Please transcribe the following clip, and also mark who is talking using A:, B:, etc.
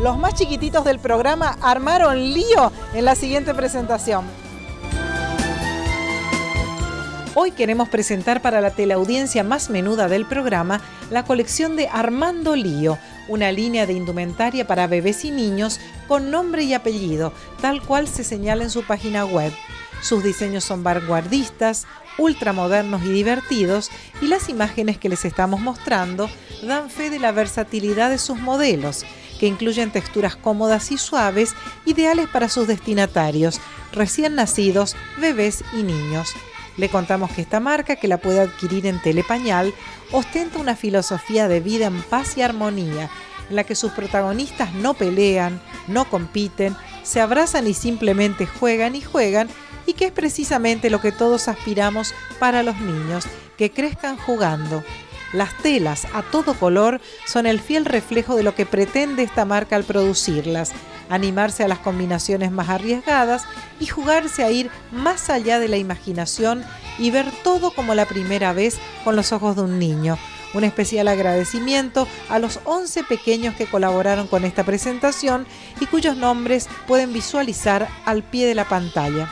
A: los más chiquititos del programa armaron lío en la siguiente presentación. Hoy queremos presentar para la teleaudiencia más menuda del programa la colección de Armando Lío, una línea de indumentaria para bebés y niños con nombre y apellido, tal cual se señala en su página web. Sus diseños son vanguardistas, ultramodernos y divertidos, y las imágenes que les estamos mostrando dan fe de la versatilidad de sus modelos, que incluyen texturas cómodas y suaves, ideales para sus destinatarios, recién nacidos, bebés y niños. Le contamos que esta marca, que la puede adquirir en Telepañal, ostenta una filosofía de vida en paz y armonía, en la que sus protagonistas no pelean, no compiten, se abrazan y simplemente juegan y juegan, y que es precisamente lo que todos aspiramos para los niños, que crezcan jugando. Las telas a todo color son el fiel reflejo de lo que pretende esta marca al producirlas, animarse a las combinaciones más arriesgadas y jugarse a ir más allá de la imaginación y ver todo como la primera vez con los ojos de un niño. Un especial agradecimiento a los 11 pequeños que colaboraron con esta presentación y cuyos nombres pueden visualizar al pie de la pantalla.